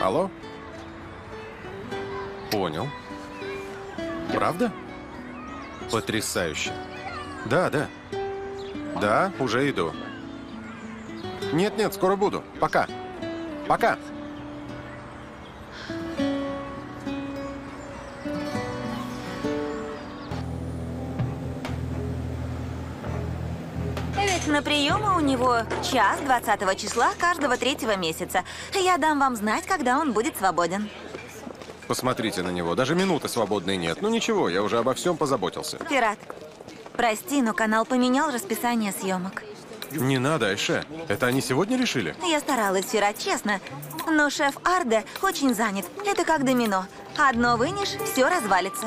Алло? Понял. Правда? Потрясающе. Да, да. Да, уже иду. Нет-нет, скоро буду. Пока. Пока. Приемы у него час 20 числа каждого третьего месяца. Я дам вам знать, когда он будет свободен. Посмотрите на него. Даже минуты свободной нет. Ну ничего, я уже обо всем позаботился. Пират, прости, но канал поменял расписание съемок. Не надо, Айше. Это они сегодня решили? Я старалась, Пират, честно. Но шеф Арде очень занят. Это как домино. Одно вынешь, все развалится.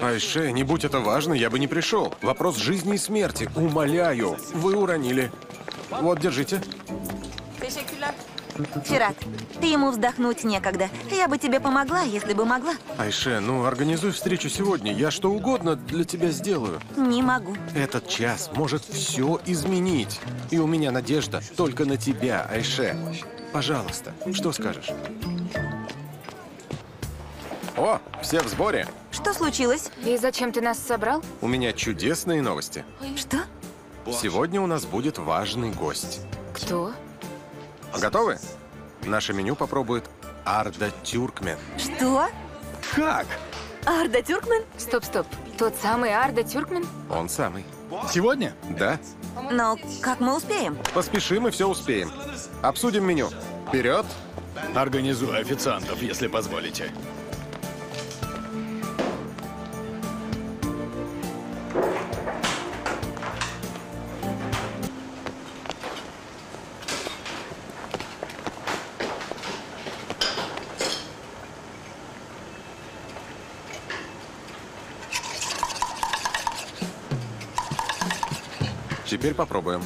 Айше, не будь это важно, я бы не пришел. Вопрос жизни и смерти. Умоляю. Вы уронили. Вот, держите. Пират, ему вздохнуть некогда. Я бы тебе помогла, если бы могла. Айше, ну организуй встречу сегодня. Я что угодно для тебя сделаю. Не могу. Этот час может все изменить. И у меня надежда только на тебя, Айше. Пожалуйста, что скажешь? О, все в сборе. Что случилось? И зачем ты нас собрал? У меня чудесные новости. Что? Сегодня у нас будет важный гость. Кто? Готовы? Наше меню попробует Арда Тюркмен. Что? Как? Арда Тюркмен? Стоп, стоп. Тот самый Арда Тюркмен? Он самый. Сегодня? Да? Но как мы успеем? Поспешим и все успеем. Обсудим меню. Вперед! Организую официантов, если позволите. Теперь попробуем.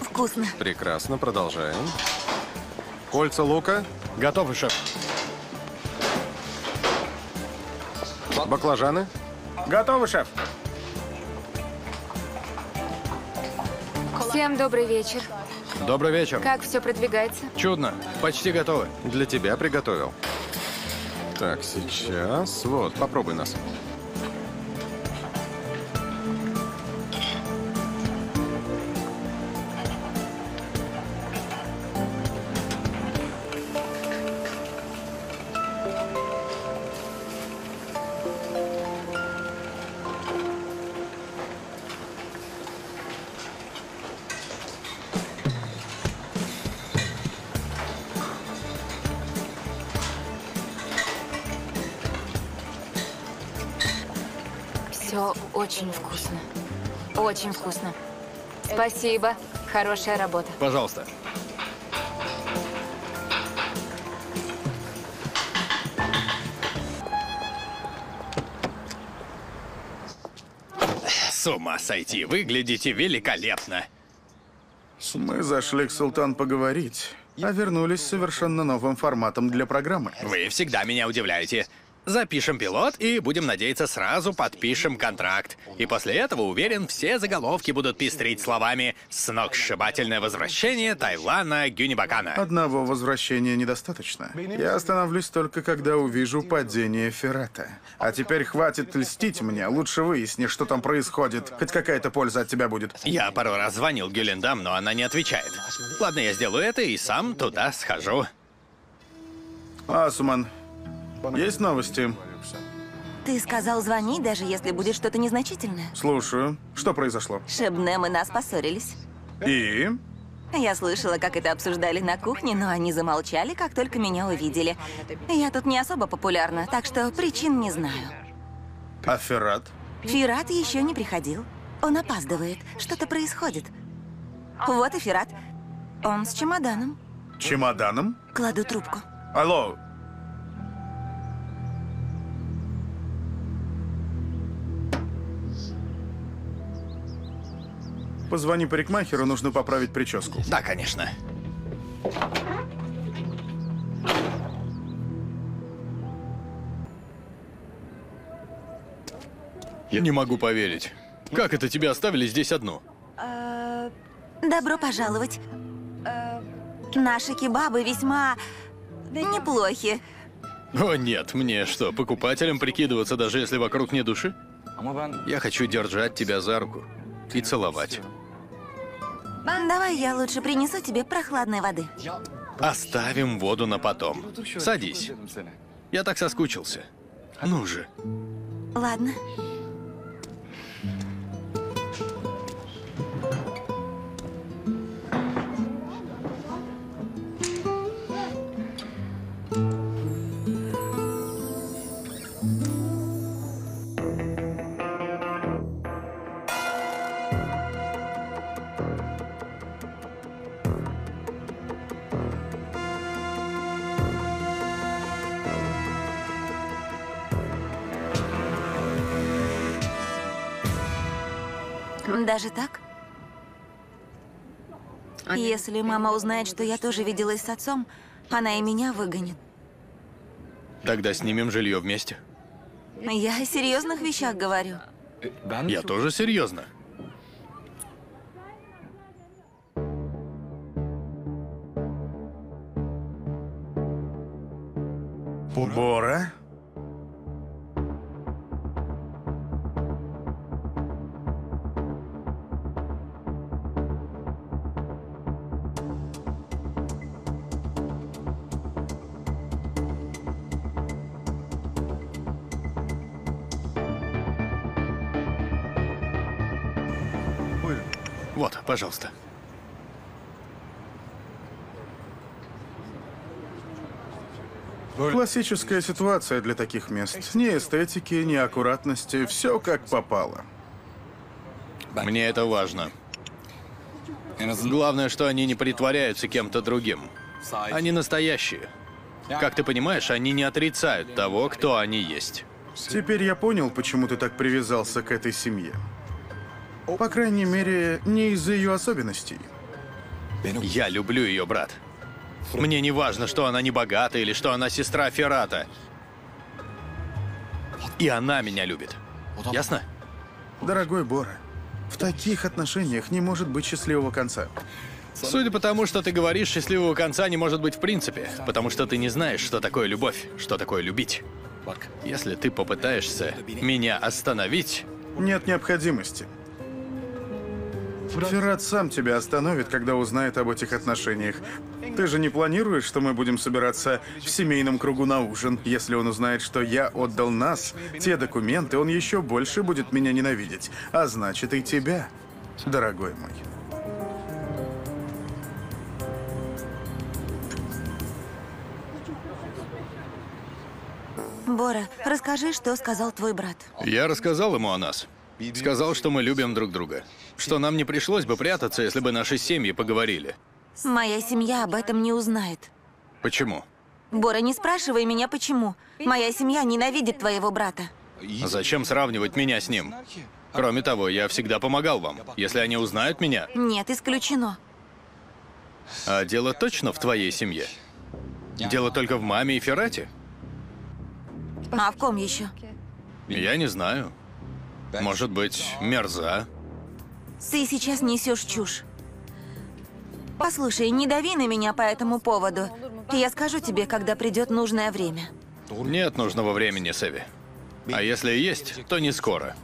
Вкусно. Прекрасно, продолжаем. Кольца лука, Готовы, шеф. баклажаны. Готовы, шеф? Всем добрый вечер. Добрый вечер. Как все продвигается? Чудно. Почти готовы. Для тебя приготовил. Так, сейчас. Вот, попробуй нас. Очень вкусно. Очень вкусно. Спасибо. Хорошая работа. Пожалуйста. С ума сойти, выглядите великолепно. Мы зашли к Султан поговорить, а вернулись с совершенно новым форматом для программы. Вы всегда меня удивляете. Запишем пилот и, будем надеяться, сразу подпишем контракт. И после этого, уверен, все заголовки будут пестрить словами «Сногсшибательное возвращение Тайлана Гюнибакана». Одного возвращения недостаточно. Я остановлюсь только, когда увижу падение Феррата. А теперь хватит льстить мне, лучше выясни, что там происходит. Хоть какая-то польза от тебя будет. Я пару раз звонил Гюлендам, но она не отвечает. Ладно, я сделаю это и сам туда схожу. Асуман, есть новости? Ты сказал звонить, даже если будет что-то незначительное. Слушаю. Что произошло? Шебнем и нас поссорились. И? Я слышала, как это обсуждали на кухне, но они замолчали, как только меня увидели. Я тут не особо популярна, так что причин не знаю. А Феррат? Фират еще не приходил. Он опаздывает. Что-то происходит. Вот и Фират. Он с чемоданом. Чемоданом? Кладу трубку. Алло. Позвони парикмахеру, нужно поправить прическу. Да, конечно. Я не могу поверить. Как это тебя оставили здесь одну? Добро пожаловать. Наши кебабы весьма неплохи. О нет, мне что, покупателем прикидываться, даже если вокруг не души? Я хочу держать тебя за руку и целовать. Давай я лучше принесу тебе прохладной воды. Оставим воду на потом. Садись. Я так соскучился. Ну же. Ладно. Даже так? Если мама узнает, что я тоже виделась с отцом, она и меня выгонит. Тогда снимем жилье вместе. Я о серьезных вещах говорю. Я тоже серьезно. Бора? Пожалуйста. Классическая ситуация для таких мест. Ни эстетики, ни аккуратности, все как попало. Мне это важно. Главное, что они не притворяются кем-то другим. Они настоящие. Как ты понимаешь, они не отрицают того, кто они есть. Теперь я понял, почему ты так привязался к этой семье. По крайней мере, не из-за ее особенностей. Я люблю ее, брат. Мне не важно, что она не богата или что она сестра Феррата. И она меня любит. Ясно? Дорогой Бора, в таких отношениях не может быть счастливого конца. Судя по тому, что ты говоришь, счастливого конца не может быть в принципе, потому что ты не знаешь, что такое любовь, что такое любить. Если ты попытаешься меня остановить, Нет необходимости. Феррат сам тебя остановит, когда узнает об этих отношениях. Ты же не планируешь, что мы будем собираться в семейном кругу на ужин? Если он узнает, что я отдал нас, те документы, он еще больше будет меня ненавидеть. А значит и тебя, дорогой мой. Бора, расскажи, что сказал твой брат. я рассказал ему о нас. Сказал, что мы любим друг друга. Что нам не пришлось бы прятаться, если бы наши семьи поговорили. Моя семья об этом не узнает. Почему? Бора, не спрашивай меня, почему. Моя семья ненавидит твоего брата. Зачем сравнивать меня с ним? Кроме того, я всегда помогал вам. Если они узнают меня, Нет, исключено. а дело точно в твоей семье? Дело только в маме и Феррате? А в ком еще? Я не знаю. Может быть, мерза? Ты сейчас несешь чушь. Послушай, не дави на меня по этому поводу. Я скажу тебе, когда придет нужное время. Нет нужного времени, Севи. А если и есть, то не скоро.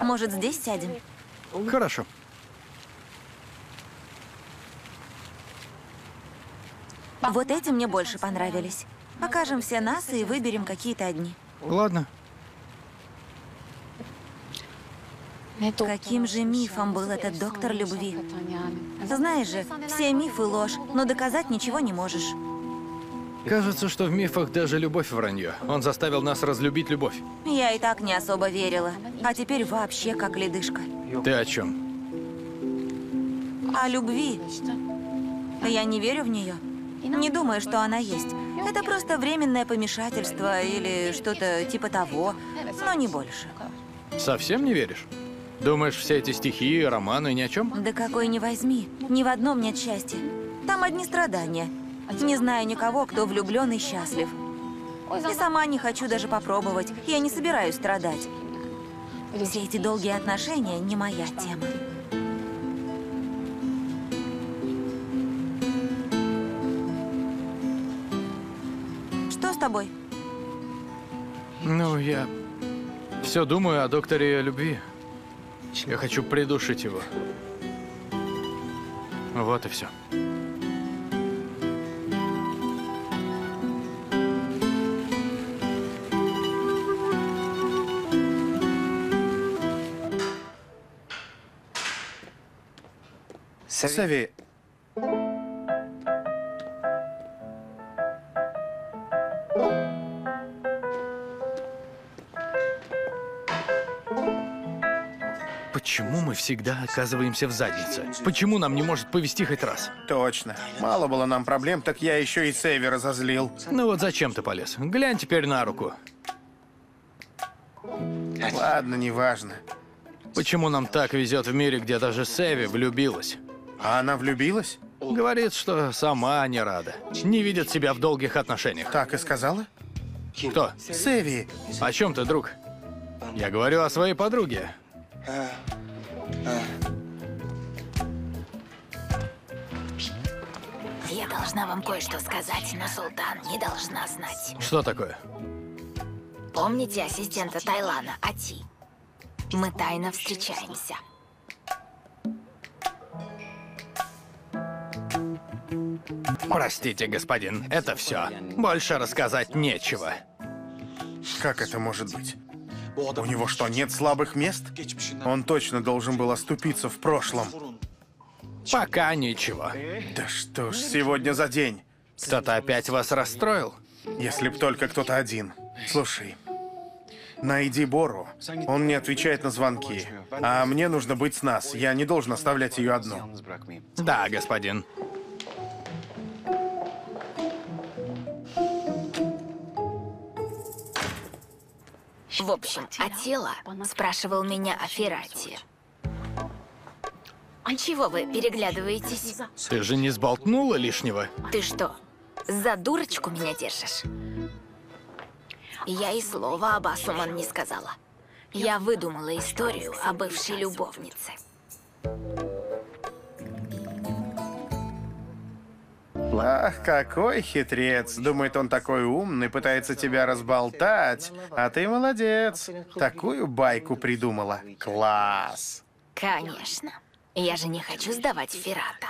Может, здесь сядем? Хорошо. Вот эти мне больше понравились. Покажем все нас и выберем какие-то одни. Ладно. Каким же мифом был этот доктор любви? Знаешь же, все мифы ложь, но доказать ничего не можешь. Кажется, что в мифах даже любовь вранье. Он заставил нас разлюбить любовь. Я и так не особо верила. А теперь вообще как ледышка. Ты о чем? О любви. Я не верю в нее. Не думаю, что она есть. Это просто временное помешательство или что-то типа того, но не больше. Совсем не веришь? Думаешь, все эти стихи, романы ни о чем? Да какой не возьми, ни в одном нет счастья. Там одни страдания. Не знаю никого, кто влюблен и счастлив. И сама не хочу даже попробовать. Я не собираюсь страдать. Все эти долгие отношения не моя тема. Что с тобой? Ну, я все думаю о докторе любви. Я хочу придушить его. Вот и все. Сави, всегда оказываемся в заднице? Почему нам не может повести хоть раз? точно. Мало было нам проблем, так я еще и Севи разозлил. Ну вот зачем ты полез? Глянь теперь на руку. Ладно, неважно. Почему нам так везет в мире, где даже Севи влюбилась? А она влюбилась? Говорит, что сама не рада. Не видит себя в долгих отношениях. Так и сказала? Кто? Севи. О чем ты, друг? Я говорю о своей подруге. Я должна вам кое-что сказать, но Султан не должна знать. Что такое? Помните ассистента Тайлана, Ати? Мы тайно встречаемся. Простите, господин, это все. Больше рассказать нечего. Как это может быть? У него что, нет слабых мест? Он точно должен был оступиться в прошлом. Пока ничего. Да что ж сегодня за день? Кто-то опять вас расстроил? Если б только кто-то один. Слушай, найди Бору. Он не отвечает на звонки. А мне нужно быть с нас. Я не должен оставлять ее одну. Да, господин. В общем, Атила спрашивал меня о Ферате. Чего вы переглядываетесь? Ты же не сболтнула лишнего? Ты что, за дурочку меня держишь? Я и слова об Асуман не сказала. Я выдумала историю о бывшей любовнице. Ах, какой хитрец. Думает, он такой умный, пытается тебя разболтать. А ты молодец. Такую байку придумала. Класс. Конечно. Я же не хочу сдавать Ферата.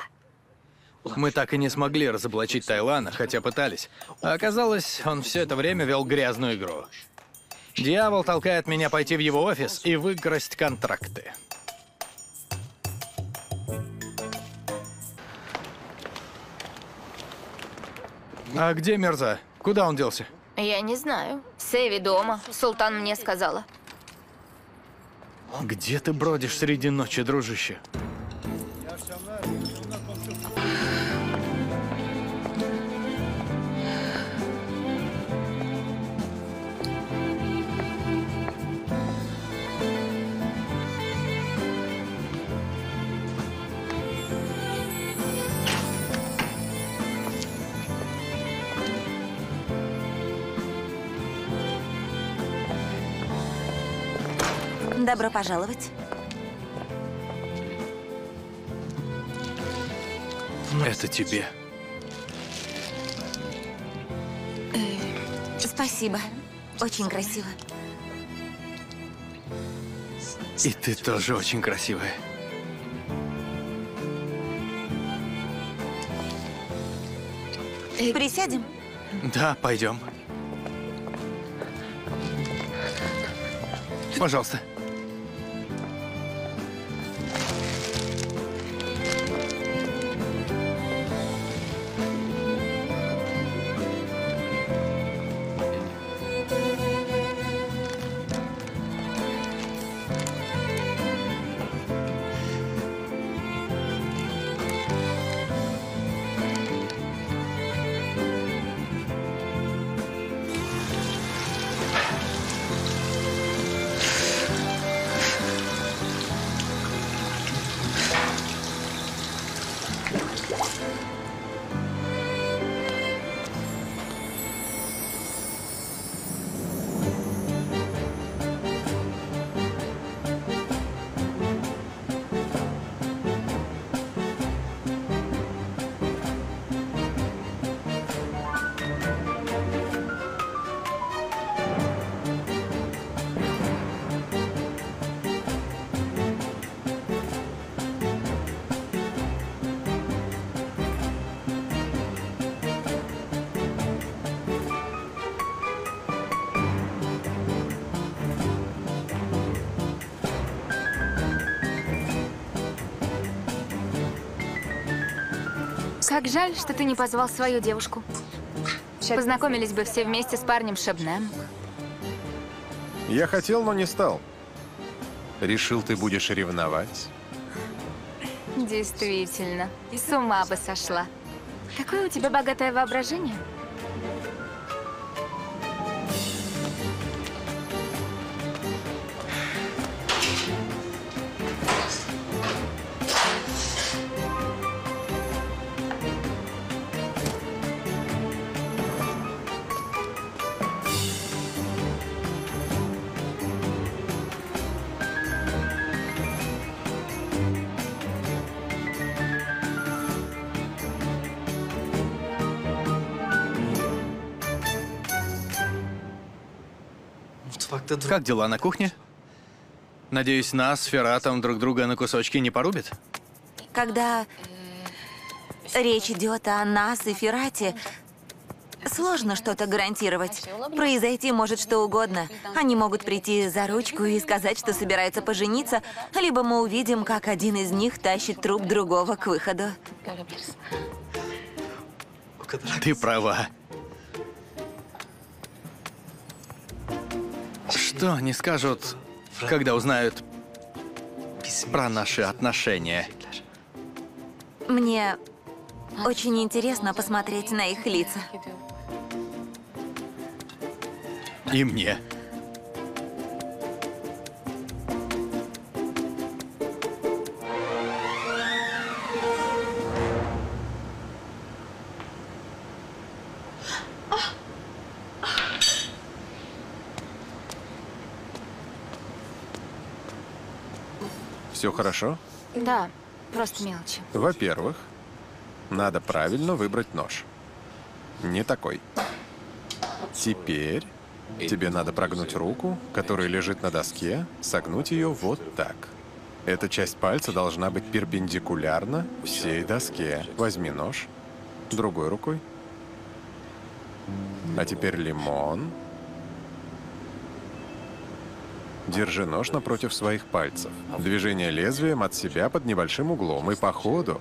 Мы так и не смогли разоблачить Тайлана, хотя пытались. А оказалось, он все это время вел грязную игру. Дьявол толкает меня пойти в его офис и выкрасть контракты. А где Мерза? Куда он делся? Я не знаю. Сэви дома. Султан мне сказала. Где ты бродишь среди ночи, дружище? Добро пожаловать. Это тебе. Спасибо. Очень красиво. И ты тоже очень красивая. Присядем? Да, пойдем. Пожалуйста. Как жаль, что ты не позвал свою девушку. Познакомились бы все вместе с парнем Шебнем. Я хотел, но не стал. Решил, ты будешь ревновать? Действительно. С ума бы сошла. Какое у тебя богатое воображение? Как дела на кухне? Надеюсь, нас с Фератом друг друга на кусочки не порубит? Когда речь идет о нас и Феррате, сложно что-то гарантировать. Произойти может что угодно. Они могут прийти за ручку и сказать, что собираются пожениться, либо мы увидим, как один из них тащит труп другого к выходу. Ты права. Что они скажут, когда узнают про наши отношения? Мне очень интересно посмотреть на их лица. И мне. Все хорошо? Да, просто мелочи. Во-первых, надо правильно выбрать нож. Не такой. Теперь тебе надо прогнуть руку, которая лежит на доске, согнуть ее вот так. Эта часть пальца должна быть перпендикулярна всей доске. Возьми нож другой рукой. А теперь лимон. Держи нож напротив своих пальцев. Движение лезвием от себя под небольшим углом. И по ходу,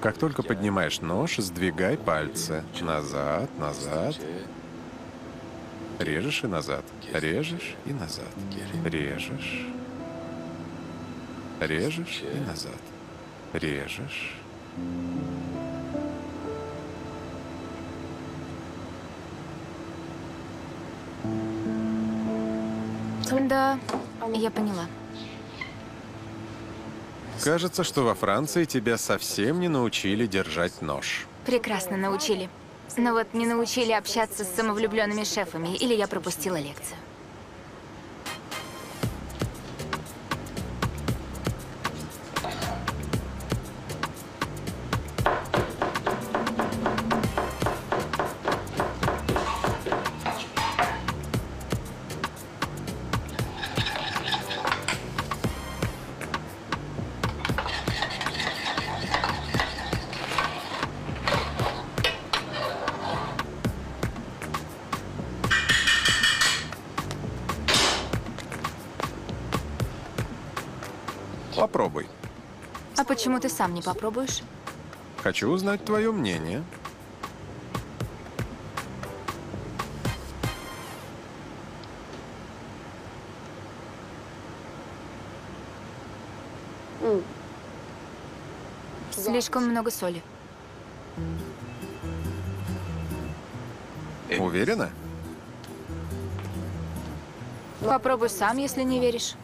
как только поднимаешь нож, сдвигай пальцы. Назад, назад. Режешь и назад. Режешь и назад. Режешь. Режешь и назад. Режешь. Да, я поняла. Кажется, что во Франции тебя совсем не научили держать нож. Прекрасно научили. Но вот не научили общаться с самовлюбленными шефами, или я пропустила лекцию. Почему ты сам не попробуешь? Хочу узнать твое мнение. Слишком много соли. Уверена? Попробуй сам, если не веришь.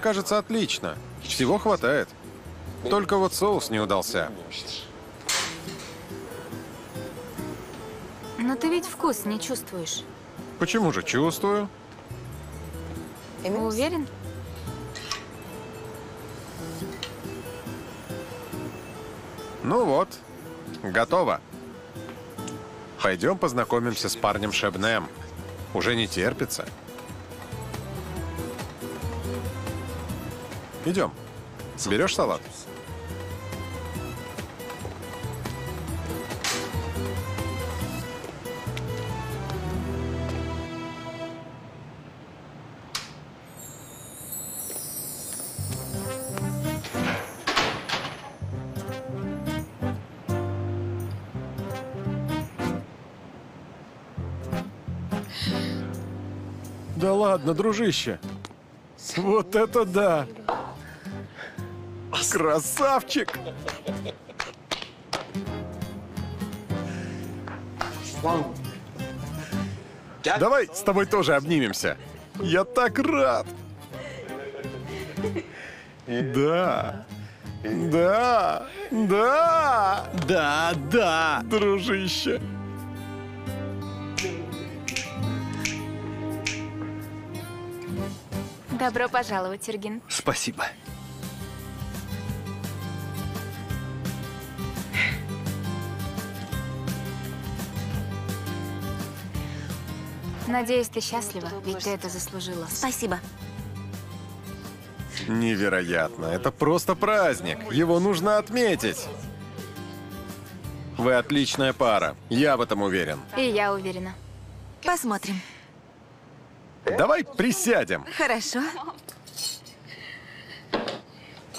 Мне кажется, отлично. Всего хватает. Только вот соус не удался. Но ты ведь вкус не чувствуешь. Почему же чувствую? Уверен? Ну вот, готово. Пойдем познакомимся с парнем Шебнем. Уже не терпится. Идем. Берешь салат? Да ладно, дружище. Вот это да! Красавчик! Давай с тобой тоже обнимемся. Я так рад. Да. Да. Да. Да, да. Дружище. Добро пожаловать, Сергин. Спасибо. Надеюсь, ты счастлива, ведь ты это заслужила. Спасибо. Невероятно. Это просто праздник. Его нужно отметить. Вы отличная пара. Я в этом уверен. И я уверена. Посмотрим. Давай присядем. Хорошо.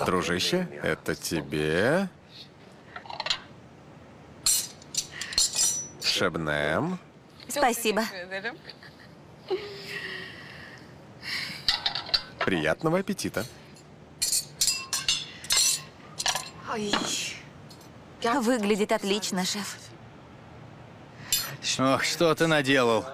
Дружище, это тебе. Шебнем. Спасибо. Приятного аппетита. Выглядит отлично, шеф. Ох, что ты наделал?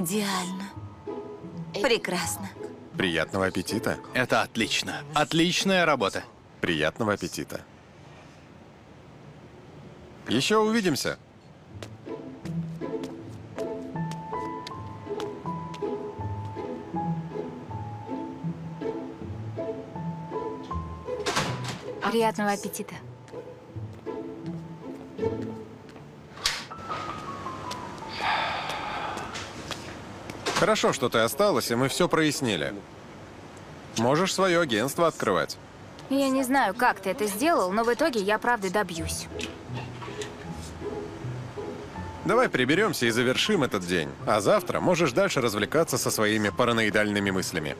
Идеально. Прекрасно. Приятного аппетита. Это отлично. Отличная работа. Приятного аппетита. Еще увидимся. Приятного аппетита. Хорошо, что ты осталась, и мы все прояснили. Можешь свое агентство открывать. Я не знаю, как ты это сделал, но в итоге я правды добьюсь. Давай приберемся и завершим этот день. А завтра можешь дальше развлекаться со своими параноидальными мыслями.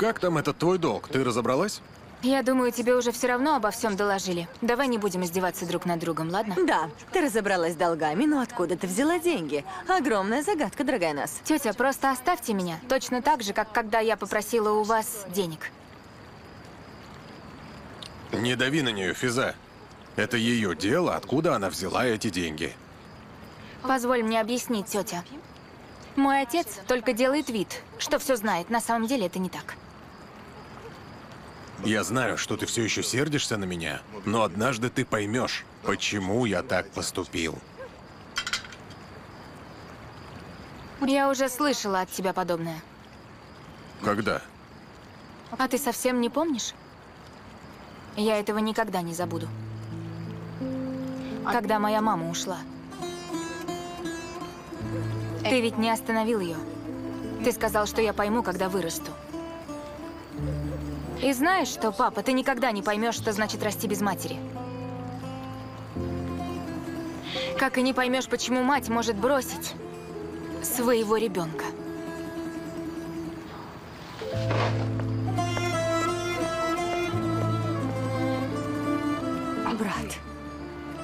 Как там этот твой долг? Ты разобралась? Я думаю, тебе уже все равно обо всем доложили. Давай не будем издеваться друг над другом, ладно? Да, ты разобралась с долгами, но откуда ты взяла деньги? Огромная загадка, дорогая нас. Тетя, просто оставьте меня. Точно так же, как когда я попросила у вас денег. Не дави на нее, Физа. Это ее дело, откуда она взяла эти деньги. Позволь мне объяснить, тетя. Мой отец только делает вид, что все знает. На самом деле это не так. Я знаю, что ты все еще сердишься на меня, но однажды ты поймешь, почему я так поступил. Я уже слышала от тебя подобное. Когда? А ты совсем не помнишь? Я этого никогда не забуду. Когда моя мама ушла. Ты ведь не остановил ее. Ты сказал, что я пойму, когда вырасту. И знаешь что, папа, ты никогда не поймешь, что значит расти без матери. Как и не поймешь, почему мать может бросить своего ребенка. Брат,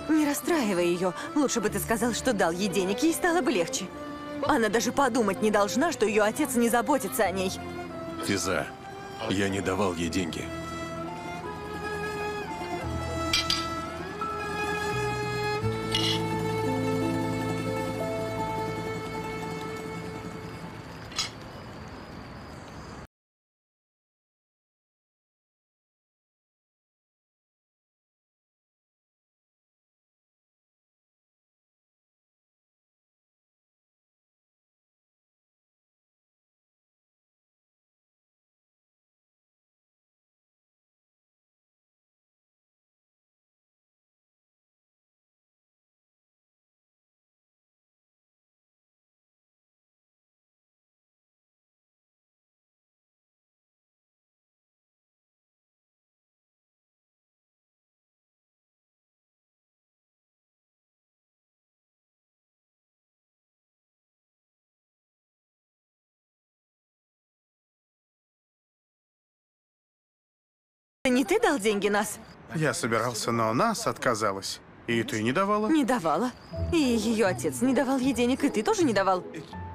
не расстраивай ее. Лучше бы ты сказал, что дал ей денег, ей стало бы легче. Она даже подумать не должна, что ее отец не заботится о ней. Физа, я не давал ей деньги. Не ты дал деньги нас? Я собирался, но нас отказалась. И ты не давала? Не давала. И ее отец не давал ей денег, и ты тоже не давал.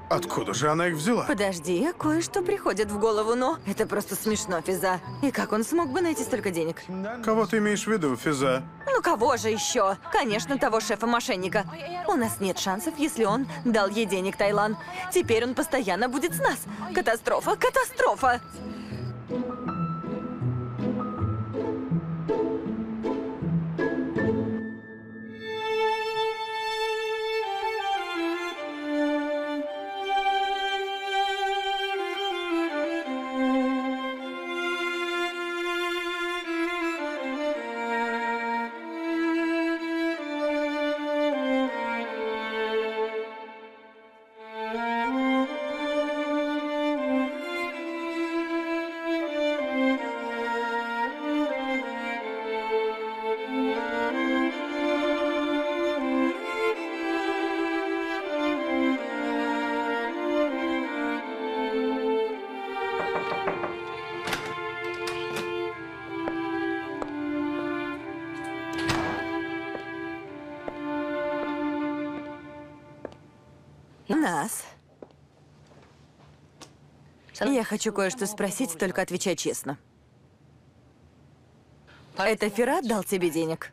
Откуда же она их взяла? Подожди, кое-что приходит в голову, но это просто смешно, Физа. И как он смог бы найти столько денег? Кого ты имеешь в виду, Физа? Ну кого же еще? Конечно, того шефа-мошенника. У нас нет шансов, если он дал ей денег, Тайлан. Теперь он постоянно будет с нас. Катастрофа, катастрофа! Нас. Я хочу кое-что спросить, только отвечай честно. Это Ферат дал тебе денег?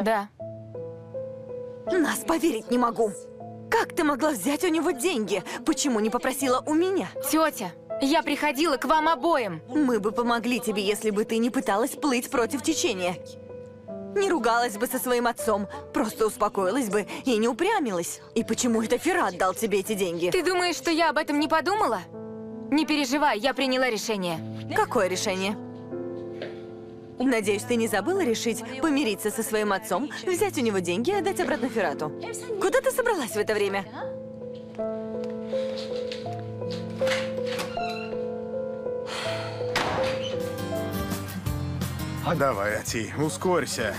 Да. Нас поверить не могу. Как ты могла взять у него деньги? Почему не попросила у меня? Тетя, я приходила к вам обоим. Мы бы помогли тебе, если бы ты не пыталась плыть против течения. Не ругалась бы со своим отцом, просто успокоилась бы и не упрямилась. И почему это Ферат дал тебе эти деньги? Ты думаешь, что я об этом не подумала? Не переживай, я приняла решение. Какое решение? Надеюсь, ты не забыла решить помириться со своим отцом, взять у него деньги и отдать обратно Ферату. Куда ты собралась в это время? Давай, Ати, ускорься.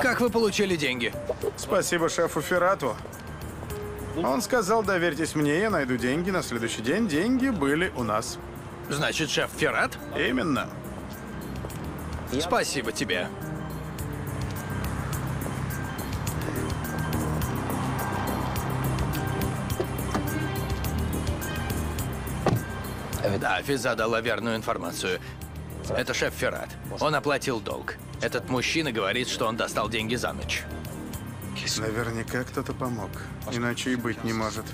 Как вы получили деньги? Спасибо шефу Ферату. Он сказал, доверьтесь мне, я найду деньги. На следующий день деньги были у нас. Значит, шеф Ферат? Именно. Спасибо тебе. Да, Физа дала верную информацию. Это шеф Ферат. Он оплатил долг. Этот мужчина говорит, что он достал деньги за ночь. Наверняка кто-то помог. Иначе и быть не может.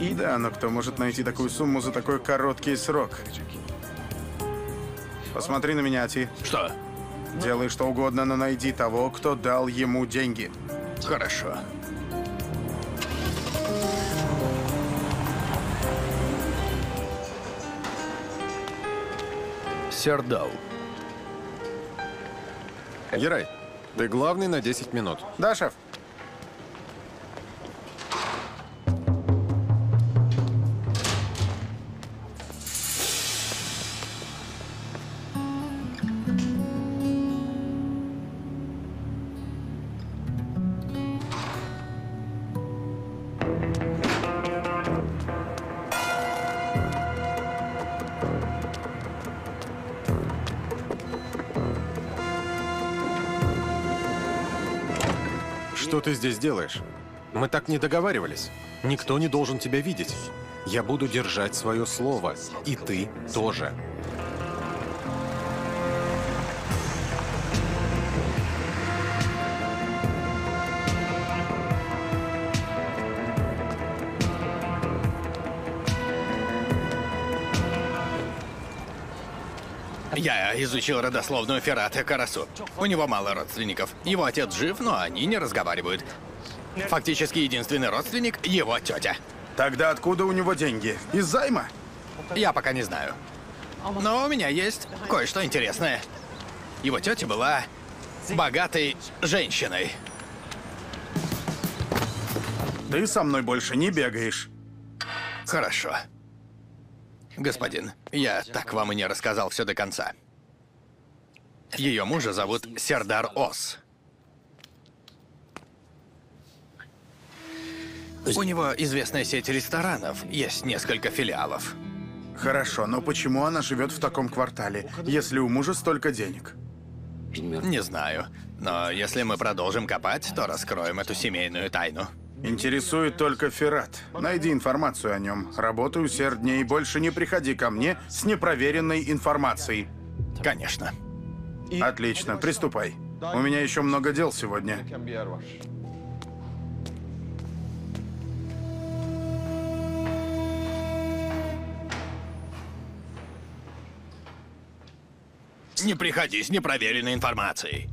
И да, но кто может найти такую сумму за такой короткий срок? Посмотри на меня, Ати. Что? Делай что угодно, но найди того, кто дал ему деньги. Хорошо. Сердал. Герай, ты главный на 10 минут. Да, шеф? Здесь делаешь? Мы так не договаривались. Никто не должен тебя видеть. Я буду держать свое слово. И ты тоже. Я изучил родословную Феррата Карасу. У него мало родственников. Его отец жив, но они не разговаривают. Фактически единственный родственник — его тетя. Тогда откуда у него деньги? Из займа? Я пока не знаю. Но у меня есть кое-что интересное. Его тетя была богатой женщиной. Ты со мной больше не бегаешь. Хорошо. Господин, я так вам и не рассказал все до конца. Ее мужа зовут Сердар Ос. У него известная сеть ресторанов, есть несколько филиалов. Хорошо, но почему она живет в таком квартале, если у мужа столько денег? Не знаю. Но если мы продолжим копать, то раскроем эту семейную тайну. Интересует только Феррат. Найди информацию о нем. Работай усерднее и больше не приходи ко мне с непроверенной информацией. Конечно. Отлично, приступай. У меня еще много дел сегодня. Не приходи с непроверенной информацией.